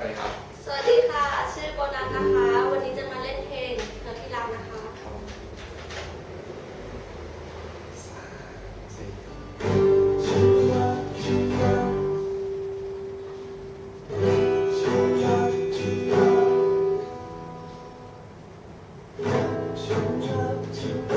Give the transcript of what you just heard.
สวัสดีค่ะ ชื่อโบนัสนะคะ วันนี้จะมาเล่นเพลงเธอที่รักนะคะฉันรักเธ